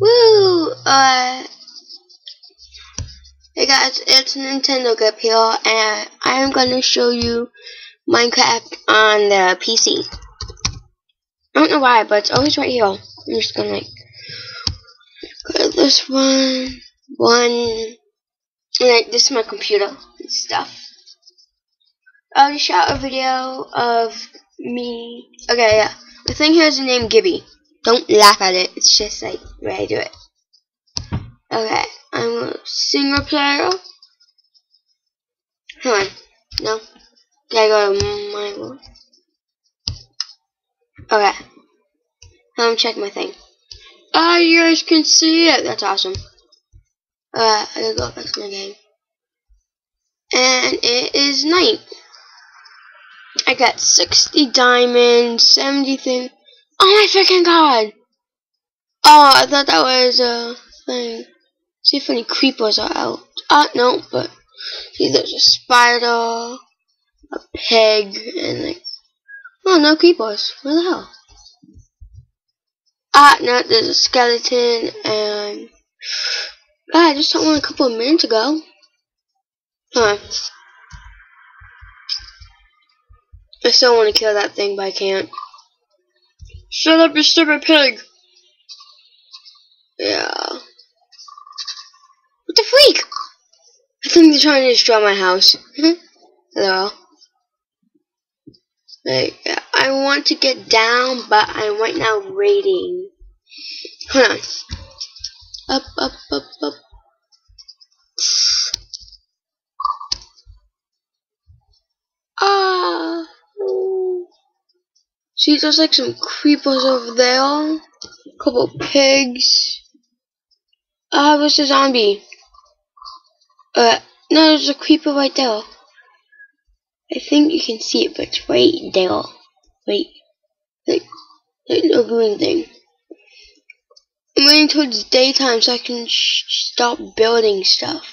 Woo! Uh, hey guys, it's Nintendo Grip here, and I am going to show you Minecraft on the PC. I don't know why, but it's always right here. I'm just gonna like go this one, one, like this is my computer and stuff. I'll just shot a video of me. Okay, yeah. The thing here is the name Gibby. Don't laugh at it. It's just like the way I do it. Okay, I'm a single player. Hold on. No. Gotta go to my one. Okay. I'm check my thing. Oh, you guys can see it. That's awesome. Uh, I gotta go back to my game. And it is night. I got 60 diamonds, 70 things. Oh my freaking god! Oh, I thought that was a thing. See if any creepers are out. Ah, uh, no, but see, there's a spider, a pig, and like, oh, no creepers. Where the hell? Ah, no, there's a skeleton, and ah, I just saw one a couple of minutes ago. Huh. I still want to kill that thing, but I can't. Shut up, you stupid pig! Yeah. What the freak? I think they're trying to destroy my house. Hmm? Hello. Like, I want to get down, but I'm right now raiding. Hold on. Up, up, up, up. Ah. See, there's like some creepers over there. A couple pigs. Ah, uh, where's the zombie? Uh, no, there's a creeper right there. I think you can see it, but it's right there. Wait. Like, like no green thing. I'm waiting towards daytime so I can stop building stuff.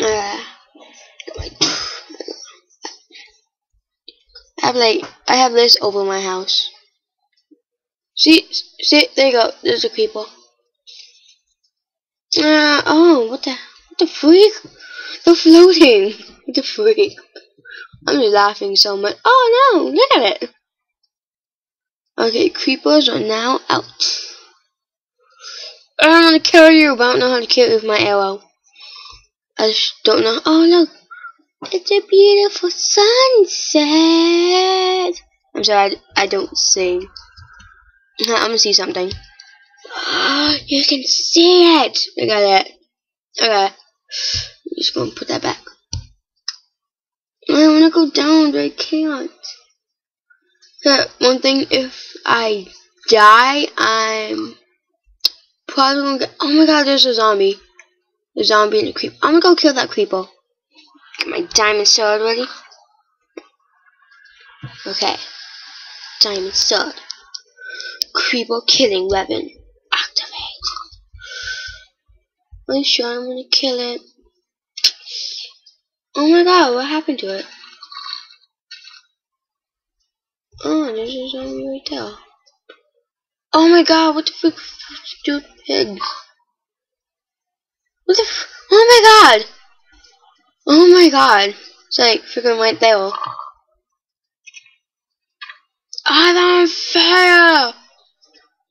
Uh, I have like I have this over my house. See, see, there you go. There's a creeper. Uh, oh, what the, what the freak? They're floating. What the freak? I'm just laughing so much. Oh no, look at it. Okay, creepers are now out. I don't want to kill you, but I don't know how to kill you with my arrow. I just don't know. Oh look, it's a beautiful sunset. I'm sorry, I, I don't sing. I'm gonna see something. Oh, you can see it. I got it. Okay. I'm just gonna put that back. I wanna go down, but I can't. Okay, one thing, if I die, I'm probably gonna get. Oh my god, there's a zombie. A zombie and a creep. I'm gonna go kill that creeper. My diamond sword ready. Okay. Diamond sword. Creeper killing weapon. Activate. Are you sure I'm gonna kill it? Oh my god, what happened to it? Oh, there's a zombie right there. Oh my god, what the frick, stupid pig? What the f- Oh my god! Oh my god. It's like freaking there. Oh, I'm on fire!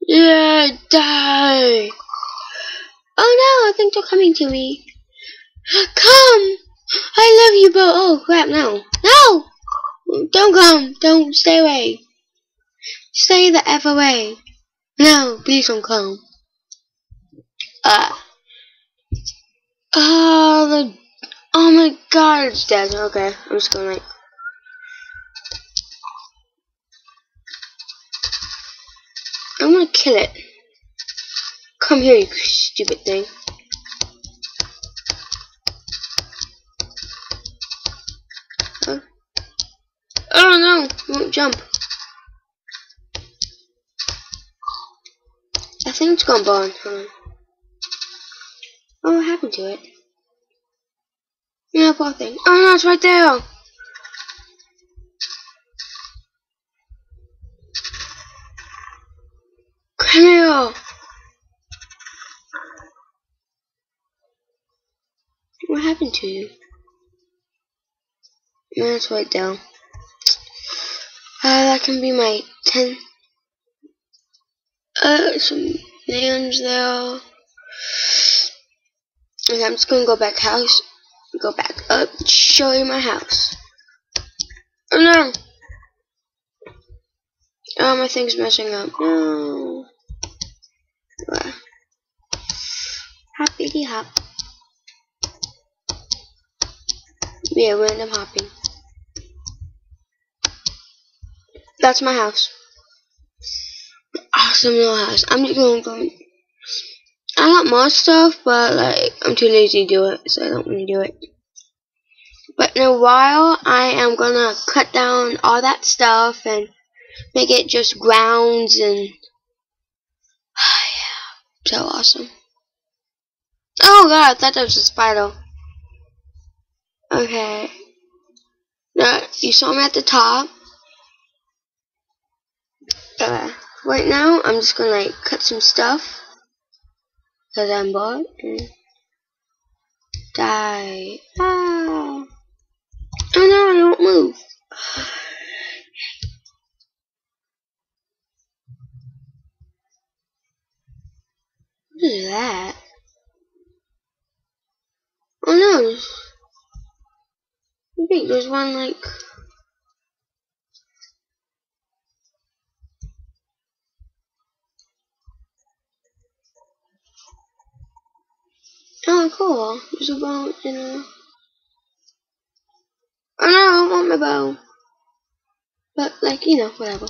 Yeah, die! Oh no, I think they're coming to me. Come! I love you, but oh crap, no. No! Don't come! Don't stay away. Stay the F away. No, please don't come. Ah, uh, the Oh my god, it's dead. Okay, I'm just gonna like. I'm gonna kill it. Come here, you stupid thing. Huh? Oh no, won't jump. I think it's gone. Huh? Oh, what happened to it? Yeah, poor thing. Oh no, it's right there. Come here. What happened to you? Let's write down. Uh, that can be my 10. Uh, some names there. Okay, I'm just gonna go back house. Go back up. Show you my house. Oh no! Oh, my thing's messing up. Oh. No. Happy hop. Yeah, random hopping. That's my house. Awesome little house. I'm just gonna go. I got more stuff, but like I'm too lazy to do it, so I don't want to do it. But in a while, I am gonna cut down all that stuff and make it just grounds and yeah, so awesome. Oh god, I thought that was a spider. Okay. Now, you saw me at the top. Uh, right now, I'm just gonna like cut some stuff. Bored. Die. Ah. Oh no, I don't move. What is that? Oh no. I think there's one like Oh, cool. There's a bow in a... Oh no, I don't want my bow. But, like, you know, whatever.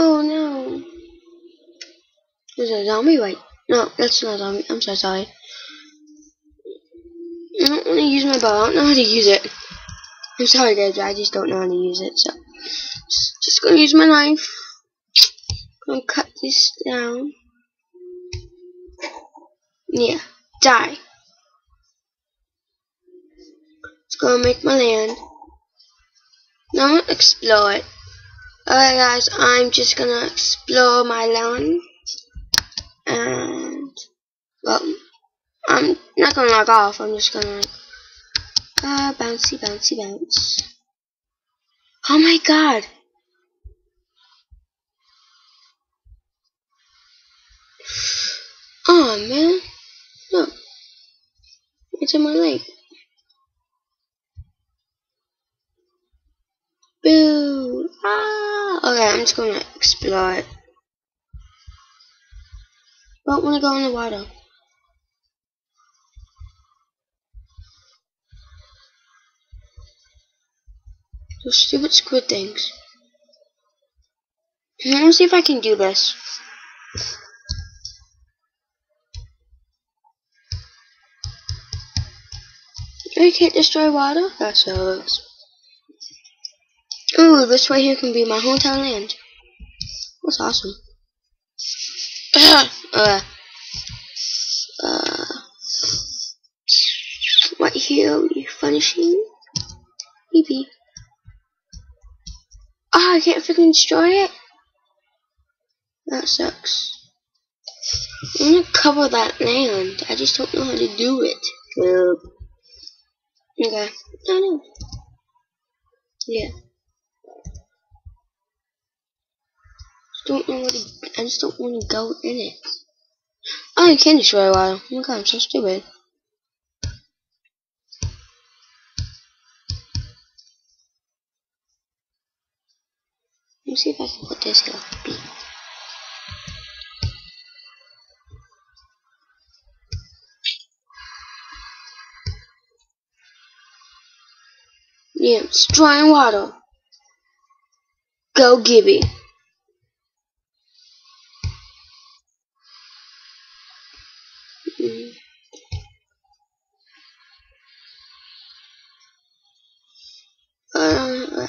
Oh no. There's a zombie, right? No, that's not a zombie. I'm so sorry. I don't want to use my bow. I don't know how to use it. I'm sorry, guys. I just don't know how to use it. So, just gonna use my knife. I'm gonna cut this down. Yeah, die. It's gonna make my land. Now explore it. Alright guys, I'm just gonna explore my land. And, well, I'm not gonna log off, I'm just gonna, uh, bouncy, bouncy, bounce. Oh my god! Oh man, look, in my leg. Boo! Ah! Okay, I'm just gonna explore it. Don't wanna go in the water. Those stupid squid things. Let me see if I can do this. Can't destroy water? That sucks. Ooh, this right here can be my hometown land. That's awesome. uh, uh, right here, we finishing. Maybe. Ah, oh, I can't freaking destroy it? That sucks. I'm gonna cover that land. I just don't know how to do it. Okay. I know. Yeah. Just don't know to, I just don't want to go in it. Oh, you can destroy a while. Oh my god, I'm so stupid. Let me see if I can put this here. Yeah, drawing water. Go Gibby. Mm. Uh,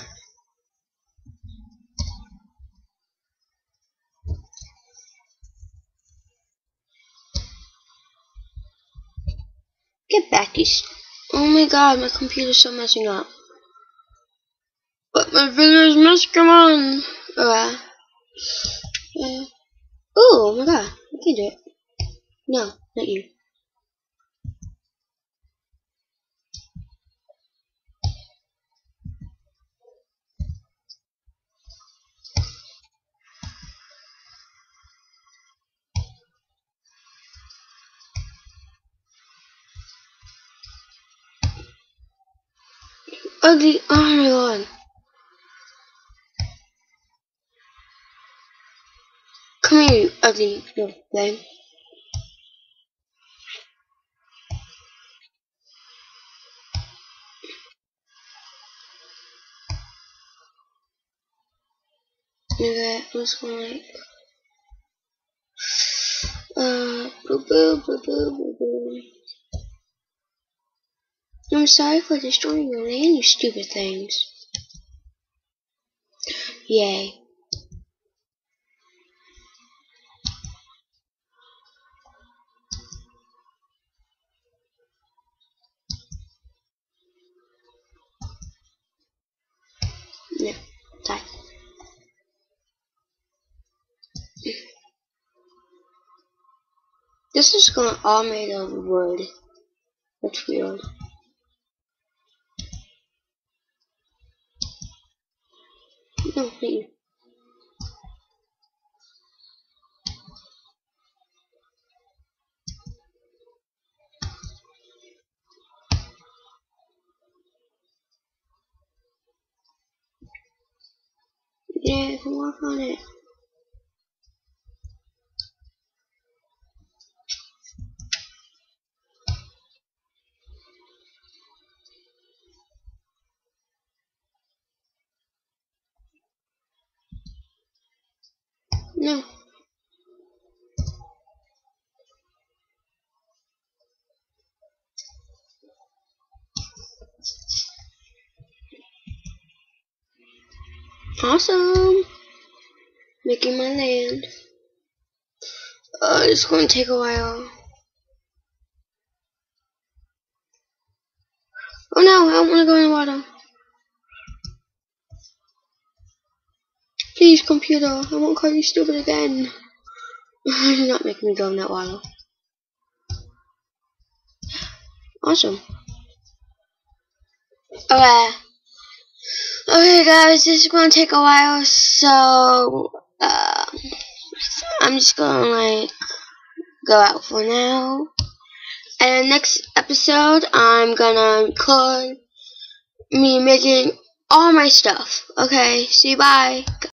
get back, you. Oh my god, my computer's so messing up. The village must come on. Alright. Uh, oh my god, I can do it. No, not you. ugly. Oh my god. Come here, you ugly little thing. Okay, I'm just gonna like uh boo boo boo boo boo boo. I'm sorry for destroying your land, you stupid things. Yay. No, This is going all made of wood. That's weird. No, you. Yeah, work on it. No. Awesome. Making my land. Uh, it's going to take a while. Oh no, I don't want to go in the water. Please, computer, I won't call you stupid again. Do not make me go in that water. Awesome. Okay. Okay, guys, this is going to take a while, so, uh, I'm just going to, like, go out for now. And next episode, I'm to record me making all my stuff. Okay, see you, bye.